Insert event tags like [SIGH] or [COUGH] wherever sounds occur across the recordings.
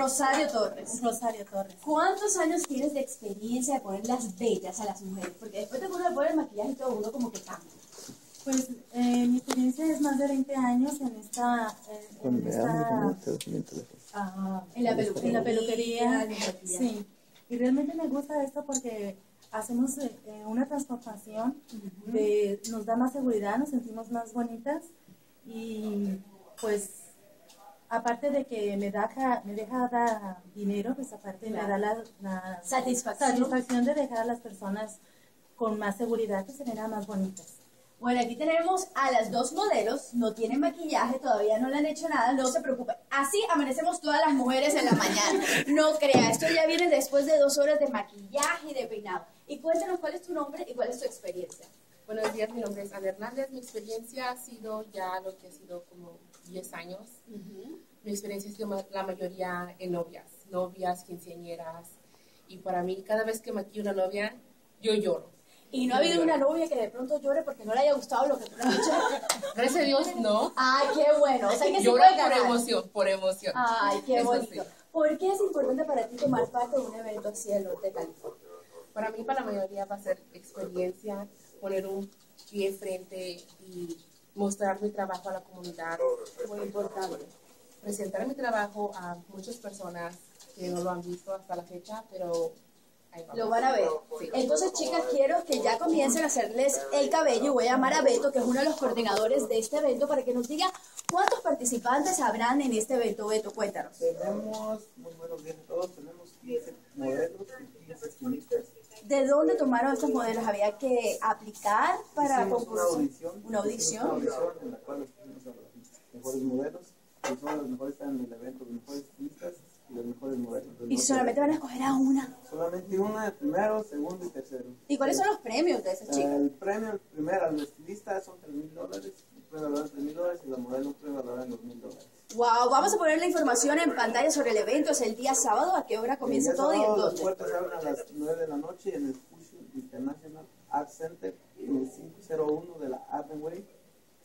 Rosario Torres. Rosario Torres. ¿Cuántos años tienes de experiencia de ponerlas bellas a las mujeres? Porque después de uno le pone el maquillaje y todo, uno como que cambia. Pues eh, mi experiencia es más de 20 años en esta, en, en esta ah, en la peluquería. En la peluquería. Sí. Y realmente me gusta esto porque hacemos eh, eh, una transformación, de, nos da más seguridad, nos sentimos más bonitas y pues aparte de que me, da, me deja dar dinero, pues aparte me da la, satisfacción. satisfacción de dejar a las personas con más seguridad que se vean más bonitas. Bueno, aquí tenemos a las dos modelos, no tienen maquillaje, todavía no le han hecho nada, no se preocupen. Así amanecemos todas las mujeres en la mañana. No crea, esto ya viene después de dos horas de maquillaje y de peinado. Y cuéntanos cuál es tu nombre y cuál es tu experiencia. Buenos días, mi nombre es Ana Hernández. Mi experiencia ha sido ya lo que ha sido como 10 años. Mi experiencia ha sido la mayoría en novias, novias, quinceañeras. Y para mí, cada vez que maquillo una novia, yo lloro y no ha habido una novia que de pronto llore porque no le haya gustado lo que tú le has dicho. [LAUGHS] Gracias a Dios, no. Ay, qué bueno. O sea que Llora por emoción, por emoción. Ay, qué bonito. ¿Por qué es importante para ti tomar parte de un evento así en norte de California? Para mí, para la mayoría, va a ser experiencia, poner un pie frente y mostrar mi trabajo a la comunidad. Muy importante. Presentar mi trabajo a muchas personas que no lo han visto hasta la fecha, pero lo van a ver. Entonces, chicas, quiero que ya comiencen a hacerles el cabello. y Voy a llamar a Beto, que es uno de los coordinadores de este evento, para que nos diga cuántos participantes habrán en este evento. Beto, cuéntanos. Tenemos, muy buenos días a todos, tenemos 15 modelos y 15 estilistas. ¿De dónde tomaron estos modelos? ¿Había que aplicar para Hicimos una audición. Una audición. Una audición en la cual escogimos a los mejores modelos, que son los mejores están en el evento, los mejores estilistas y los mejores modelos. ¿Y solamente van a escoger a una? Solamente una, el primero, segundo y tercero. ¿Y cuáles son los premios de esas chicas? El premio, el primero, al estilista son 3 mil dólares, el premio valor 3 mil dólares y la modelo un premio valor 2 mil dólares. Wow, vamos a poner la información en pantalla sobre el evento. Es el día sábado. ¿A qué hora comienza todo y en dónde? Las puertas abren a las 9 de la noche en el Fusion International Art Center en el 501 de la Ardenway,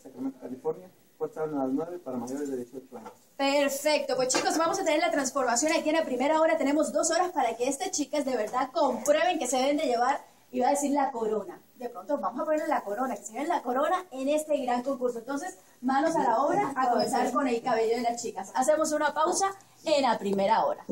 Sacramento, California. Puertas abren a las 9 para mayores de 18 años. Perfecto, pues chicos, vamos a tener la transformación aquí en la primera hora. Tenemos dos horas para que estas chicas de verdad comprueben que se deben de llevar, iba a decir la corona. De pronto vamos a ponerle la corona, que se la corona en este gran concurso. Entonces, manos a la obra a comenzar con el cabello de las chicas. Hacemos una pausa en la primera hora.